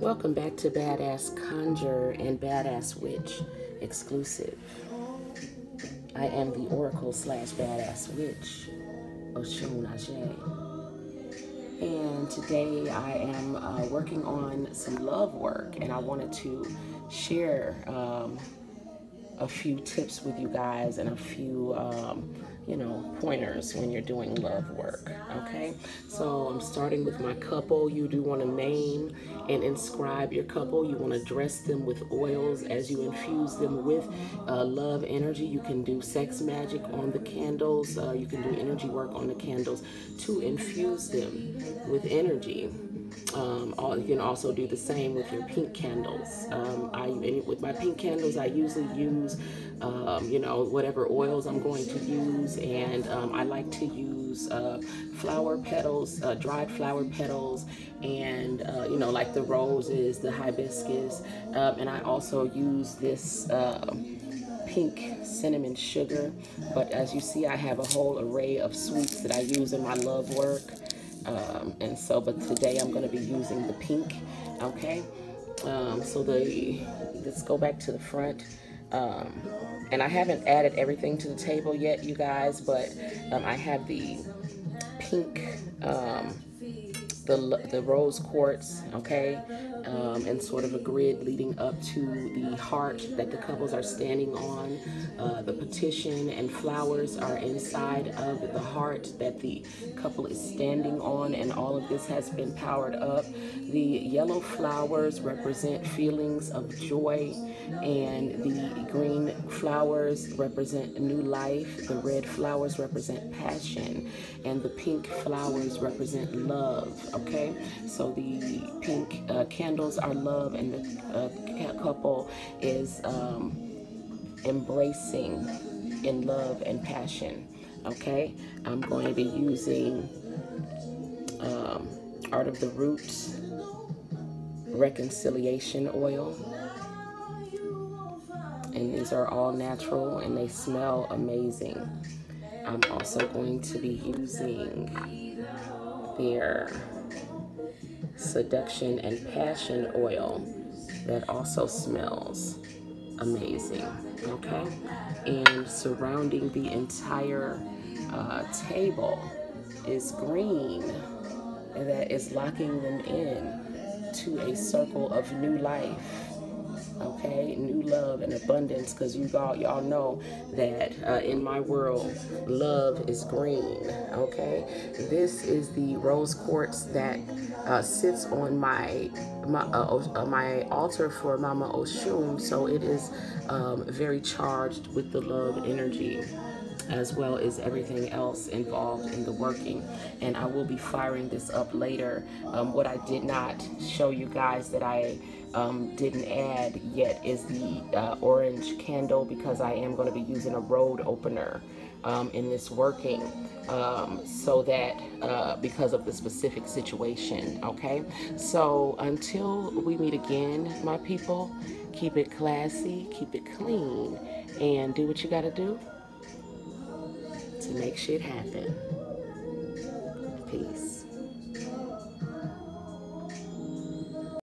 Welcome back to Badass Conjure and Badass Witch exclusive. I am the Oracle slash Badass Witch, Oshun Aje'. And today I am uh, working on some love work and I wanted to share um, a few tips with you guys and a few um, you know, pointers when you're doing love work, okay? So I'm starting with my couple. You do want to name and inscribe your couple. You want to dress them with oils as you infuse them with uh, love energy. You can do sex magic on the candles. Uh, you can do energy work on the candles to infuse them with energy. Um, all, you can also do the same with your pink candles. Um, I with my pink candles, I usually use, um, you know, whatever oils I'm going to use, and um, I like to use uh, flower petals, uh, dried flower petals, and uh, you know, like the roses, the hibiscus, um, and I also use this um, pink cinnamon sugar. But as you see, I have a whole array of sweets that I use in my love work. Um, and so, but today I'm going to be using the pink, okay? Um, so the, let's go back to the front. Um, and I haven't added everything to the table yet, you guys, but um, I have the pink, um, the, the rose quartz, okay, um, and sort of a grid leading up to the heart that the couples are standing on. Uh, the petition and flowers are inside of the heart that the couple is standing on, and all of this has been powered up. The yellow flowers represent feelings of joy, and the green flowers represent new life. The red flowers represent passion, and the pink flowers represent love. Okay, so the pink uh, are love, and the uh, couple is um, embracing in love and passion. Okay, I'm going to be using um, Art of the Roots Reconciliation Oil. And these are all natural and they smell amazing. I'm also going to be using their Seduction and Passion Oil that also smells amazing, okay? And surrounding the entire uh, table is green and that is locking them in to a circle of new life okay love and abundance because you all y'all know that uh, in my world love is green okay? This is the rose quartz that uh, sits on my my, uh, uh my altar for mama oshun so it is um, very charged with the love energy as well as everything else involved in the working. And I will be firing this up later. Um, what I did not show you guys that I um, didn't add yet is the uh, orange candle because I am going to be using a road opener um, in this working um, so that uh, because of the specific situation okay? So until we meet again my people keep it classy keep it clean and do what you got to do make shit happen